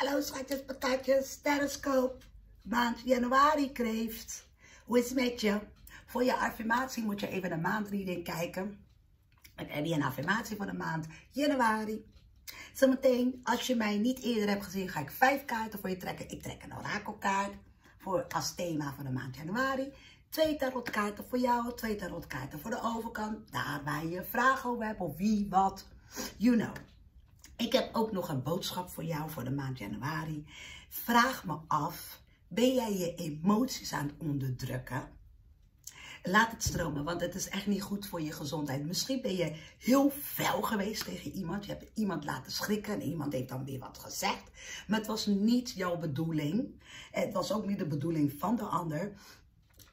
Hallo schatjes, patatjes, sterrenscoop. Maand januari kreeft. Hoe is het met je? Voor je affirmatie moet je even een maandreading kijken. En je een affirmatie voor de maand januari. Zometeen, als je mij niet eerder hebt gezien, ga ik vijf kaarten voor je trekken. Ik trek een orakelkaart voor als thema voor de maand januari. Twee tarotkaarten voor jou, twee tarotkaarten voor de overkant. Daar waar je vragen over hebt of wie, wat, you know. Ik heb ook nog een boodschap voor jou voor de maand januari. Vraag me af, ben jij je emoties aan het onderdrukken? Laat het stromen, want het is echt niet goed voor je gezondheid. Misschien ben je heel fel geweest tegen iemand. Je hebt iemand laten schrikken en iemand heeft dan weer wat gezegd. Maar het was niet jouw bedoeling. Het was ook niet de bedoeling van de ander.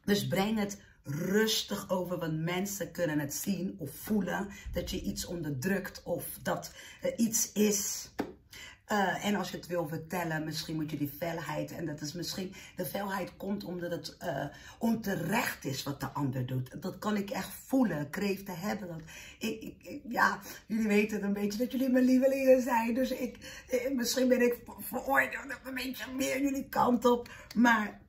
Dus breng het rustig over, want mensen kunnen het zien of voelen dat je iets onderdrukt of dat er iets is. Uh, en als je het wil vertellen, misschien moet je die felheid, en dat is misschien, de felheid komt omdat het uh, onterecht is wat de ander doet. Dat kan ik echt voelen, te hebben. Dat, ik, ik, ja, jullie weten een beetje dat jullie mijn lievelingen zijn, dus ik, eh, misschien ben ik veroordeeld een beetje meer jullie kant op, maar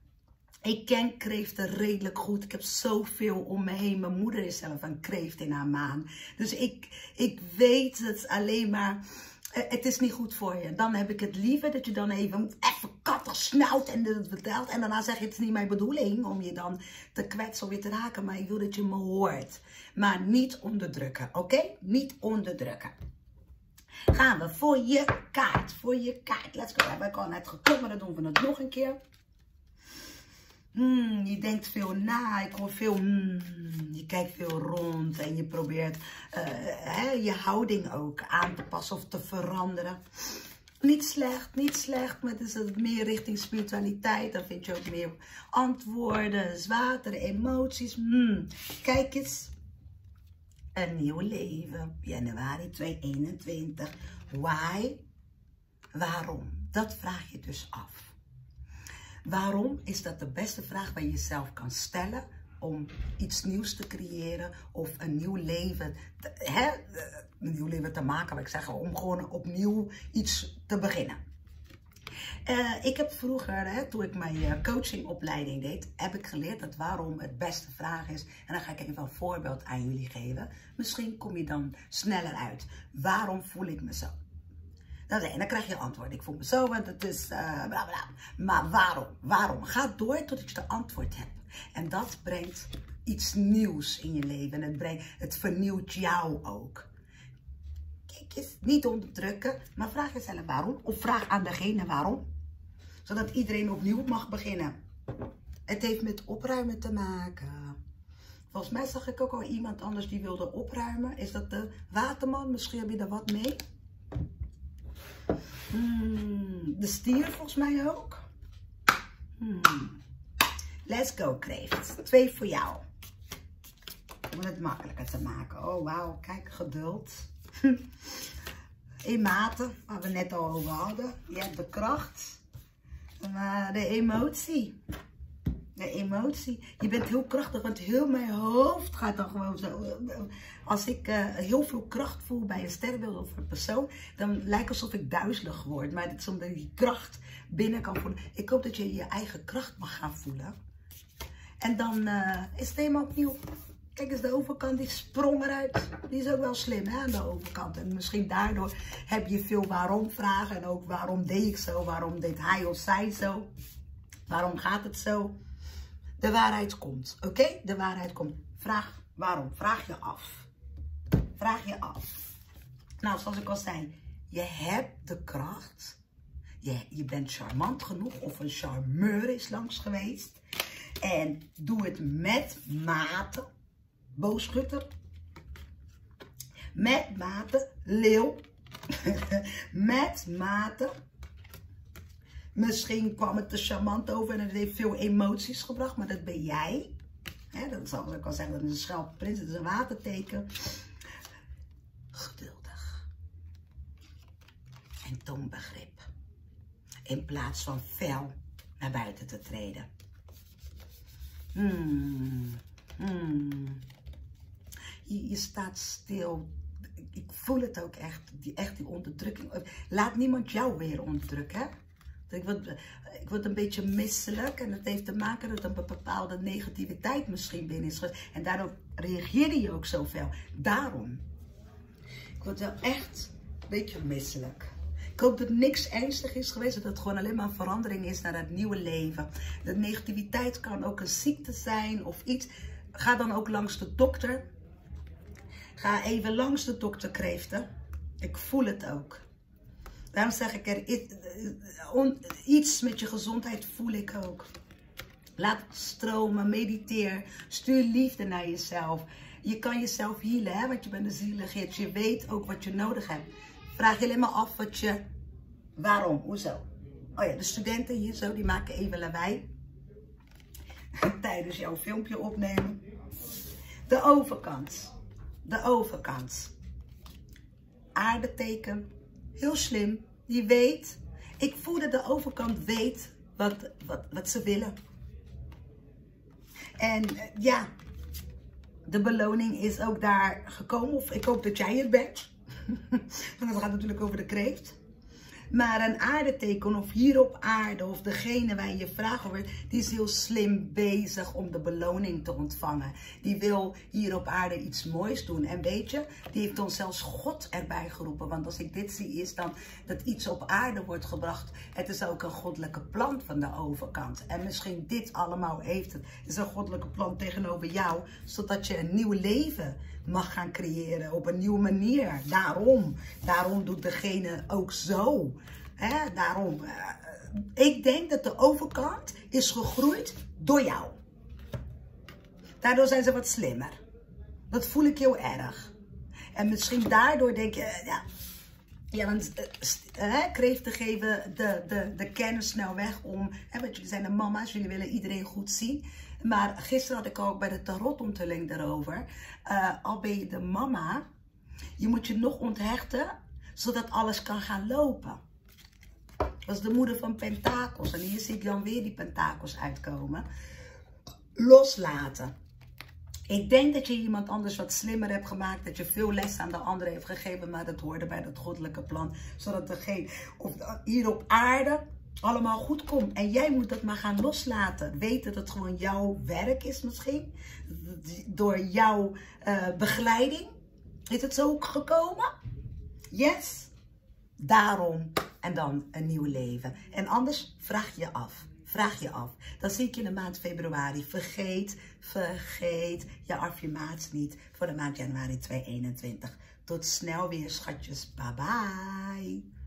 ik ken kreeften redelijk goed. Ik heb zoveel om me heen. Mijn moeder is zelf een kreeft in haar maan. Dus ik, ik weet het alleen maar... Eh, het is niet goed voor je. Dan heb ik het liever dat je dan even, even kattig snauwt en het vertelt. En daarna zeg je, het is niet mijn bedoeling om je dan te kwetsen of te raken. Maar ik wil dat je me hoort. Maar niet onderdrukken, oké? Niet onderdrukken. Gaan we voor je kaart, voor je kaart. Let's go. We net maar dan doen we het nog een keer. Hmm, je denkt veel na, ik hoor veel, hmm, je kijkt veel rond en je probeert uh, hè, je houding ook aan te passen of te veranderen. Niet slecht, niet slecht, maar het is het meer richting spiritualiteit. Dan vind je ook meer antwoorden, zwaardere emoties. Hmm. Kijk eens, een nieuw leven, januari 2021. Why? Waarom? Dat vraag je dus af. Waarom is dat de beste vraag waar je jezelf kan stellen om iets nieuws te creëren of een nieuw leven, te, hè, een nieuw leven te maken, ik zeg, om gewoon opnieuw iets te beginnen. Uh, ik heb vroeger, hè, toen ik mijn uh, coachingopleiding deed, heb ik geleerd dat waarom het beste vraag is. En dan ga ik even een voorbeeld aan jullie geven. Misschien kom je dan sneller uit. Waarom voel ik me zo? Dan, en dan krijg je antwoord. Ik voel me zo, want het is uh, bla bla. Maar waarom? Waarom? Ga door tot je de antwoord hebt. En dat brengt iets nieuws in je leven. En het, brengt, het vernieuwt jou ook. Kijk eens, niet onderdrukken, maar vraag jezelf waarom. Of vraag aan degene waarom. Zodat iedereen opnieuw mag beginnen. Het heeft met opruimen te maken. Volgens mij zag ik ook al iemand anders die wilde opruimen. Is dat de waterman? Misschien heb je er wat mee. Hmm, de stier volgens mij ook. Hmm. Let's go, kreeft. Twee voor jou. Om het makkelijker te maken. Oh, wauw. Kijk, geduld. In mate, waar we net al over hadden. Je hebt de kracht. Maar de emotie de emotie. Je bent heel krachtig, want heel mijn hoofd gaat dan gewoon zo. Als ik uh, heel veel kracht voel bij een sterrenbeeld of een persoon, dan lijkt alsof ik duizelig word. Maar het is omdat ik die kracht binnen kan voelen. Ik hoop dat je je eigen kracht mag gaan voelen. En dan uh, is het helemaal opnieuw. Kijk eens, de overkant die sprong eruit. Die is ook wel slim hè, aan de overkant. En misschien daardoor heb je veel waarom vragen. En ook waarom deed ik zo? Waarom deed hij of zij zo? Waarom gaat het zo? De waarheid komt. Oké? De waarheid komt. Vraag waarom. Vraag je af. Vraag je af. Nou, zoals ik al zei, je hebt de kracht. Je, je bent charmant genoeg of een charmeur is langs geweest. En doe het met mate. Booschutter. Met mate. Leeuw. met mate. Misschien kwam het te charmant over en het heeft veel emoties gebracht, maar dat ben jij. Dat zal ik al zeggen, dat is een schelpprins, dat is een waterteken. Geduldig. En toonbegrip. In plaats van fel naar buiten te treden. Hmm. Hmm. Je, je staat stil. Ik voel het ook echt, die, echt die onderdrukking. Laat niemand jou weer onderdrukken, hè? Ik word, ik word een beetje misselijk en dat heeft te maken dat een bepaalde negativiteit misschien binnen is. En daardoor reageerde je ook zoveel. Daarom. Ik word wel echt een beetje misselijk. Ik hoop dat niks ernstig is geweest, dat het gewoon alleen maar verandering is naar het nieuwe leven. De negativiteit kan ook een ziekte zijn of iets. Ga dan ook langs de dokter. Ga even langs de dokter kreeften. Ik voel het ook. Daarom zeg ik er, iets met je gezondheid voel ik ook. Laat stromen, mediteer, stuur liefde naar jezelf. Je kan jezelf healen, hè, want je bent een zieligheid. Je weet ook wat je nodig hebt. Vraag je alleen maar af wat je, waarom, hoezo. Oh ja, de studenten hier zo, die maken even lawaai. Tijdens jouw filmpje opnemen. De overkant. De overkant. Aardeteken. Heel slim. Die weet. Ik voel dat de overkant weet wat, wat, wat ze willen. En eh, ja, de beloning is ook daar gekomen. Of ik hoop dat jij het bent. Want het gaat natuurlijk over de kreeft. Maar een aardeteken of hier op aarde of degene waar je vragen over, die is heel slim bezig om de beloning te ontvangen. Die wil hier op aarde iets moois doen. En weet je, die heeft ons zelfs God erbij geroepen. Want als ik dit zie is dan dat iets op aarde wordt gebracht. Het is ook een goddelijke plan van de overkant. En misschien dit allemaal heeft het. is een goddelijke plan tegenover jou. Zodat je een nieuw leven mag gaan creëren op een nieuwe manier. Daarom, daarom doet degene ook zo. Daarom, uh, ik denk dat de overkant is gegroeid door jou. Daardoor zijn ze wat slimmer. Dat voel ik heel erg. En misschien daardoor denk je, eh, ja, ja, dan uh, kreeften geven de, de, de kennis snel weg om, want jullie zijn de mama's, jullie willen iedereen goed zien. Maar gisteren had ik ook bij de tarotontulling daarover. Uh, al ben je de mama, je moet je nog onthechten, zodat alles kan gaan lopen. Dat is de moeder van pentakels. En hier zie ik dan weer die pentakels uitkomen. Loslaten. Ik denk dat je iemand anders wat slimmer hebt gemaakt. Dat je veel les aan de anderen heeft gegeven. Maar dat hoorde bij dat goddelijke plan. Zodat degene of hier op aarde allemaal goed komt. En jij moet dat maar gaan loslaten. Weten dat het gewoon jouw werk is misschien. Door jouw uh, begeleiding. Is het zo gekomen? Yes. Daarom. En dan een nieuw leven. En anders vraag je af. Vraag je af. Dan zie ik je in de maand februari. Vergeet, vergeet je affirmatie niet voor de maand januari 2021. Tot snel weer, schatjes. Bye bye.